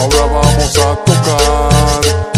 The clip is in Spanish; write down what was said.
ahora vamos a tocar.